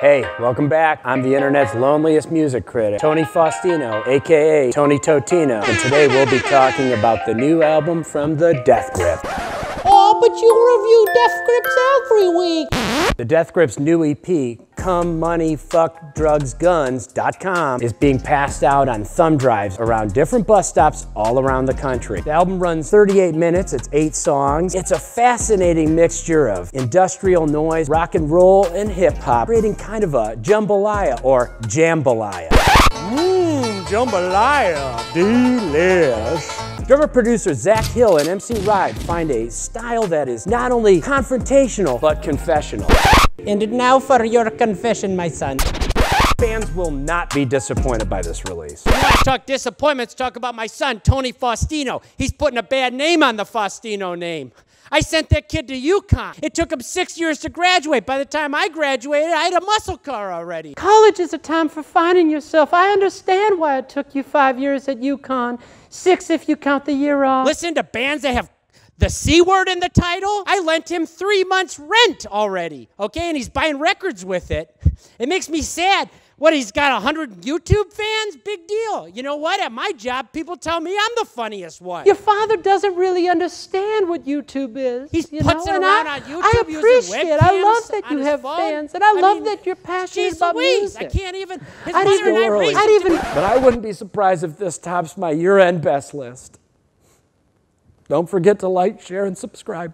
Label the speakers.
Speaker 1: Hey, welcome back. I'm the internet's loneliest music critic, Tony Faustino, aka Tony Totino, and today we'll be talking about the new album from the Death Grip.
Speaker 2: Oh, but you review Death Grips every week.
Speaker 1: The Death Grip's new EP, Come Money Fuck Drugs Guns.com, is being passed out on thumb drives around different bus stops all around the country. The album runs 38 minutes, it's eight songs. It's a fascinating mixture of industrial noise, rock and roll, and hip hop, creating kind of a jambalaya or jambalaya. Mmm, jambalaya, delish. Drummer producer Zach Hill and MC Ride find a style that is not only confrontational, but confessional.
Speaker 2: And now for your confession, my son.
Speaker 1: Fans will not be disappointed by this release.
Speaker 2: Want talk disappointments? Talk about my son, Tony Faustino. He's putting a bad name on the Faustino name. I sent that kid to UConn. It took him six years to graduate. By the time I graduated, I had a muscle car already.
Speaker 3: College is a time for finding yourself. I understand why it took you five years at UConn, six if you count the year off.
Speaker 2: Listen to bands that have the C word in the title. I lent him three months' rent already, okay? And he's buying records with it. It makes me sad. What, he's got 100 YouTube fans? Big deal. You know what? At my job, people tell me I'm the funniest one.
Speaker 3: Your father doesn't really understand what YouTube is.
Speaker 2: He's
Speaker 3: you
Speaker 2: putzing
Speaker 3: know? and
Speaker 2: around
Speaker 3: I,
Speaker 2: on YouTube
Speaker 3: I appreciate it. I love that you have
Speaker 2: phone.
Speaker 3: fans, and I,
Speaker 2: I
Speaker 3: love
Speaker 2: mean,
Speaker 3: that you're passionate
Speaker 2: Jeez
Speaker 3: about
Speaker 2: Louise,
Speaker 3: music.
Speaker 2: I can't even. His
Speaker 3: I'd
Speaker 2: mother
Speaker 3: even-
Speaker 2: and I
Speaker 1: early.
Speaker 2: raised
Speaker 3: I'd even-
Speaker 1: But I wouldn't be surprised if this tops my year end best list. Don't forget to like, share, and subscribe.